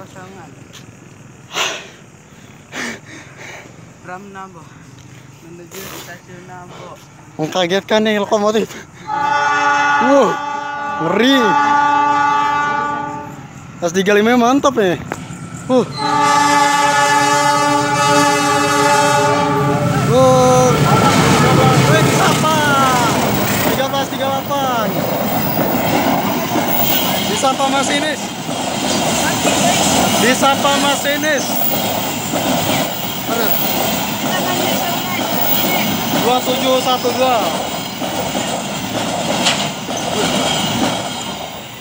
kosongan. Ram Nambo. Menuju stasiun Nambo. Mengkagetkan nih lokomotif. Wow, ngeri. S35 mantap nih. Uh. Uh. Wih, disapa. 1338. Disapa masinis. Disapa masinis. Aduh. 2712